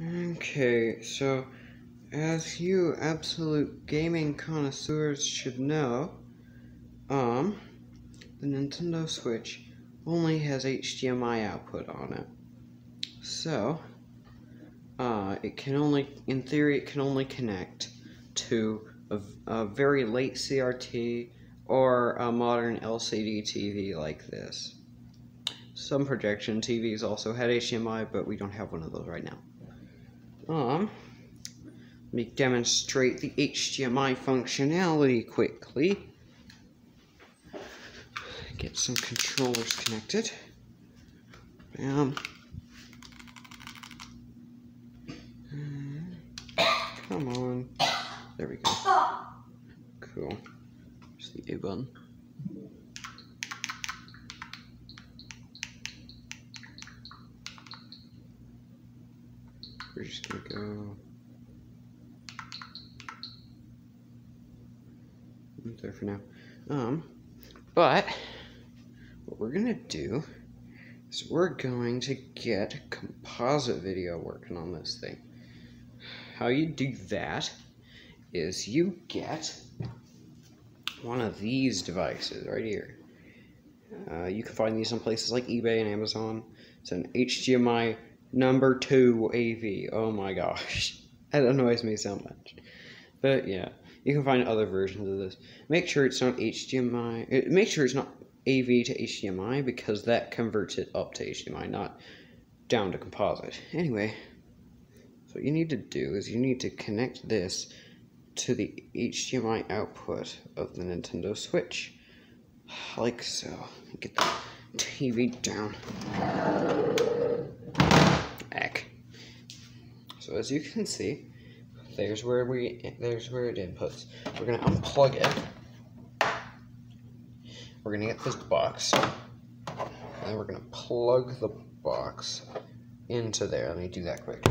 Okay, so as you absolute gaming connoisseurs should know, um, the Nintendo Switch only has HDMI output on it. So, uh, it can only, in theory, it can only connect to a, a very late CRT or a modern LCD TV like this. Some projection TVs also had HDMI, but we don't have one of those right now. Um, let me demonstrate the HDMI functionality quickly. Get some controllers connected. Bam. Come on. There we go. Cool. Just the A button. We're just gonna go there for now. Um, but what we're gonna do is we're going to get composite video working on this thing. How you do that is you get one of these devices right here. Uh, you can find these on places like eBay and Amazon. It's an HDMI number two AV. Oh my gosh. That annoys me so much. But yeah, you can find other versions of this. Make sure it's not HDMI. Uh, make sure it's not AV to HDMI because that converts it up to HDMI, not down to composite. Anyway, so what you need to do is you need to connect this to the HDMI output of the Nintendo Switch. Like so. Get the TV down. Back. So as you can see, there's where we there's where it inputs. We're gonna unplug it. We're gonna get this box. And we're gonna plug the box into there. Let me do that quick.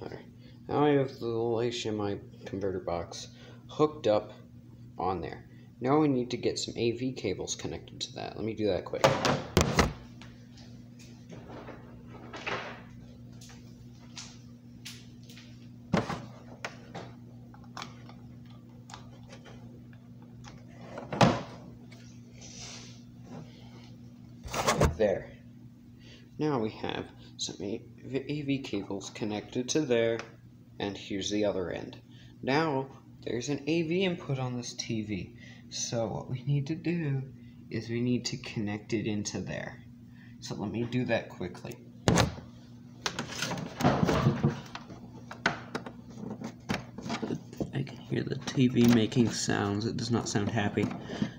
Alright. Now I have the HDMI converter box hooked up on there. Now we need to get some AV cables connected to that. Let me do that quick. There. Now we have some AV cables connected to there, and here's the other end. Now there's an AV input on this TV. So what we need to do is we need to connect it into there. So let me do that quickly. I can hear the TV making sounds. It does not sound happy.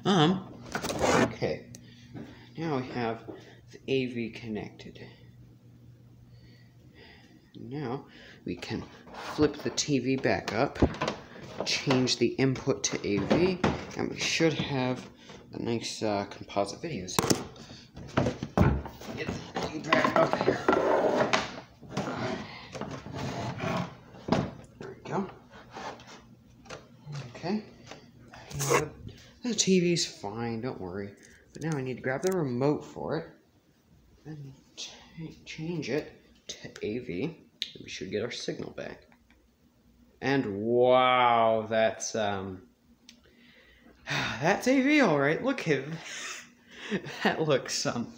Um, okay. Now we have AV connected. Now we can flip the TV back up, change the input to AV, and we should have a nice uh, composite video. Get the thing back up here. There we go. Okay. The TV's fine, don't worry. But now I need to grab the remote for it and change it to AV. We should get our signal back. And wow, that's um that's AV all right. Look at that looks um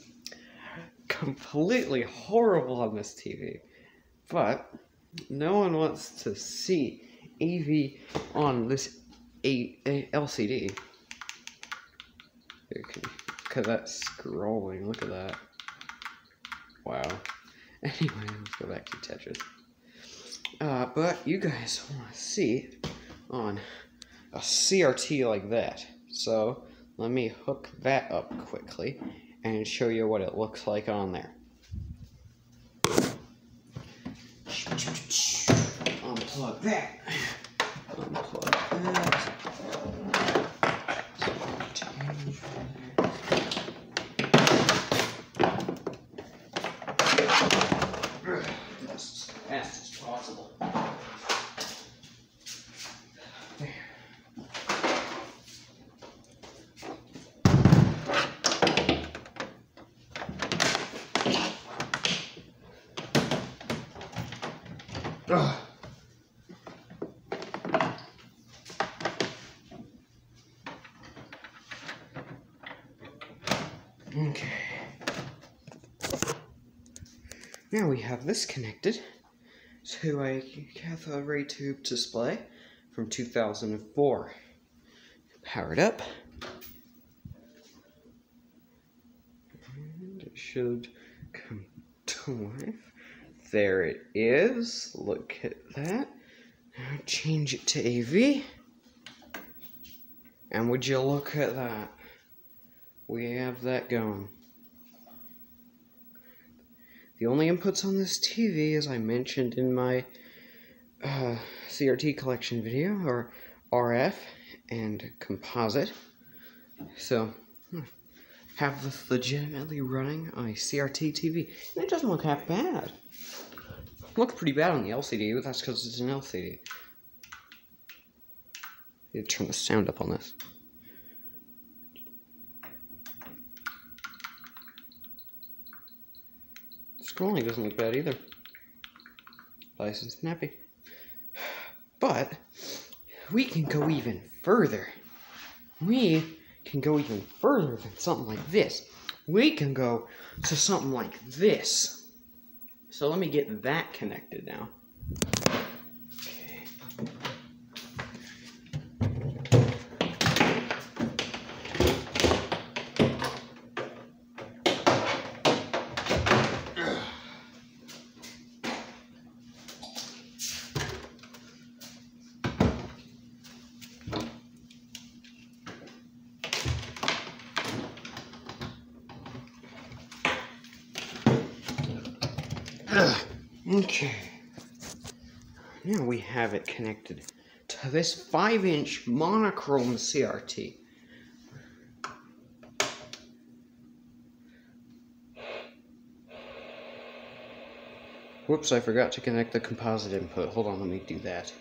completely horrible on this TV. But no one wants to see AV on this a, a LCD. Okay. Look at that scrolling. Look at that. Wow. Anyway, let's go back to Tetris. Uh, but you guys want to see on a CRT like that. So let me hook that up quickly and show you what it looks like on there. Unplug that. Unplug that. As fast as possible. There. Ugh. Okay. Now we have this connected to a cathode ray tube display from 2004. Power it up. And it should come to life. There it is. Look at that. Now change it to AV. And would you look at that? We have that going. The only inputs on this TV, as I mentioned in my uh, CRT collection video, are RF and composite. So, hmm, have this legitimately running on a CRT TV. And it doesn't look half bad. It looks pretty bad on the LCD, but that's because it's an LCD. I Need to turn the sound up on this. Scrolling doesn't look bad either. Nice and snappy. But we can go even further. We can go even further than something like this. We can go to something like this. So let me get that connected now. Okay. Now we have it connected to this 5 inch monochrome CRT. Whoops, I forgot to connect the composite input. Hold on, let me do that.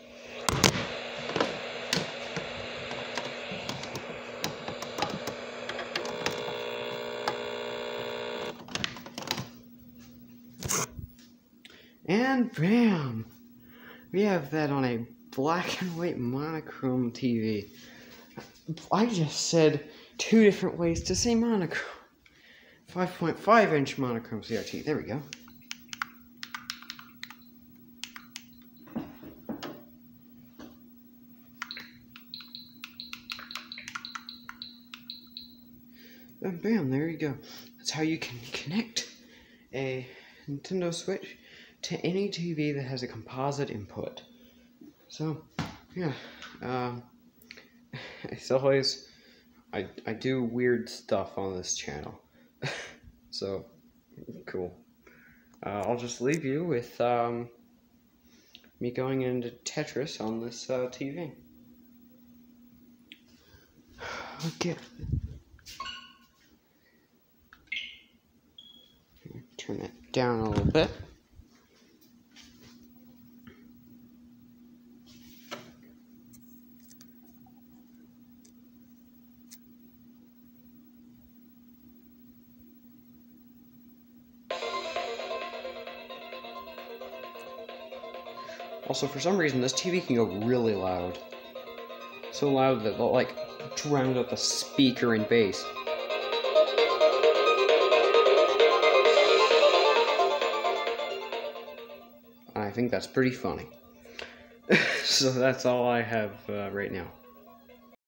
And bam! We have that on a black and white monochrome TV. I just said two different ways to say monochrome. 5.5 inch monochrome CRT. There we go. And bam, there you go. That's how you can connect a Nintendo Switch to any TV that has a composite input. So, yeah, um, it's always, I, I do weird stuff on this channel. so, cool. Uh, I'll just leave you with um, me going into Tetris on this uh, TV. Okay. Turn that down a little bit. Also, for some reason, this TV can go really loud. So loud that it'll, like, drown out the speaker and bass. I think that's pretty funny. so that's all I have uh, right now.